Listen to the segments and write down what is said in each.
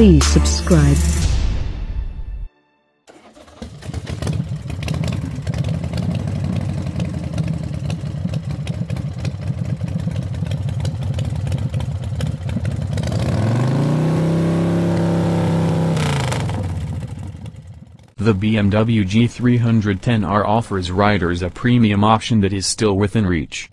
Please subscribe. The BMW G310R offers riders a premium option that is still within reach.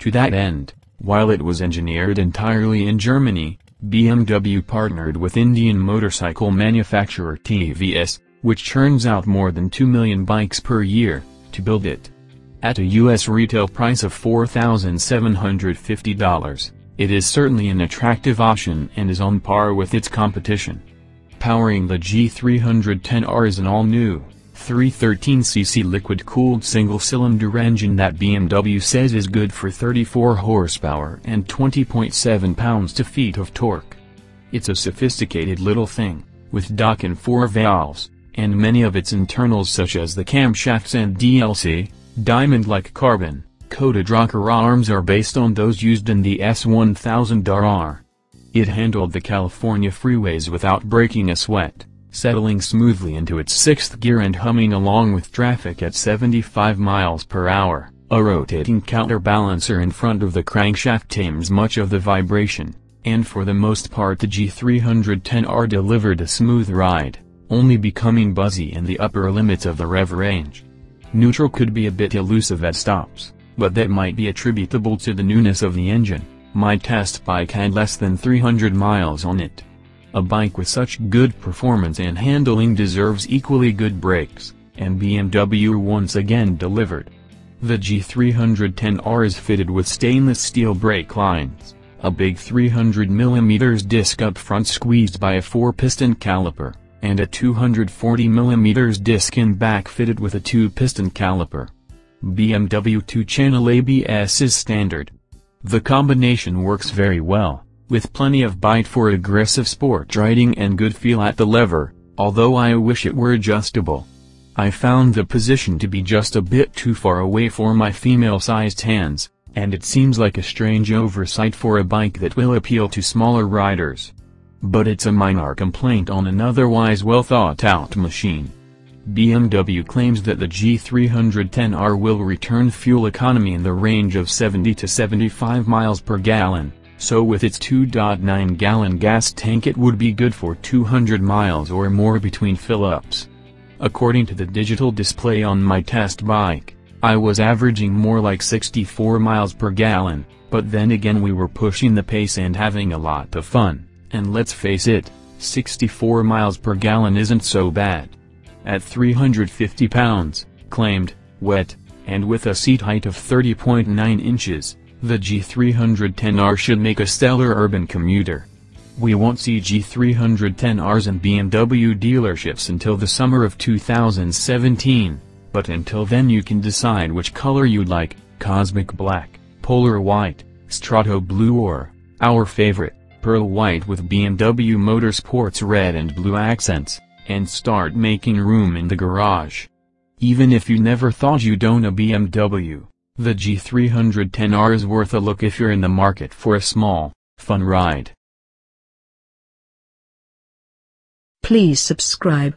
To that end, while it was engineered entirely in Germany, BMW partnered with Indian motorcycle manufacturer TVS, which churns out more than 2 million bikes per year, to build it. At a US retail price of $4,750, it is certainly an attractive option and is on par with its competition. Powering the G310R is an all-new, 313cc liquid-cooled single-cylinder engine that BMW says is good for 34 horsepower and 20.7 pounds-to-feet of torque. It's a sophisticated little thing, with DOHC and four valves, and many of its internals such as the camshafts and DLC, diamond-like carbon, coated rocker arms are based on those used in the S1000RR. It handled the California freeways without breaking a sweat, settling smoothly into its sixth gear and humming along with traffic at 75 miles per hour. A rotating counterbalancer in front of the crankshaft tames much of the vibration, and for the most part the G310R delivered a smooth ride, only becoming buzzy in the upper limits of the rev range. Neutral could be a bit elusive at stops, but that might be attributable to the newness of the engine. My test bike had less than 300 miles on it. A bike with such good performance and handling deserves equally good brakes, and BMW once again delivered. The G310R is fitted with stainless steel brake lines, a big 300mm disc up front squeezed by a 4-piston caliper, and a 240mm disc in back fitted with a 2-piston caliper. BMW 2-channel ABS is standard. The combination works very well, with plenty of bite for aggressive sport riding and good feel at the lever, although I wish it were adjustable. I found the position to be just a bit too far away for my female-sized hands, and it seems like a strange oversight for a bike that will appeal to smaller riders. But it's a minor complaint on an otherwise well-thought-out machine. BMW claims that the G310R will return fuel economy in the range of 70 to 75 miles per gallon, so with its 2.9-gallon gas tank it would be good for 200 miles or more between fill-ups. According to the digital display on my test bike, I was averaging more like 64 miles per gallon, but then again we were pushing the pace and having a lot of fun, and let's face it, 64 miles per gallon isn't so bad at 350 pounds, claimed, wet, and with a seat height of 30.9 inches, the G310R should make a stellar urban commuter. We won't see G310Rs in BMW dealerships until the summer of 2017, but until then you can decide which color you'd like, Cosmic Black, Polar White, Strato Blue or, our favorite, Pearl White with BMW Motorsports red and blue accents and start making room in the garage. Even if you never thought you'd own a BMW, the G310R is worth a look if you're in the market for a small, fun ride. Please subscribe.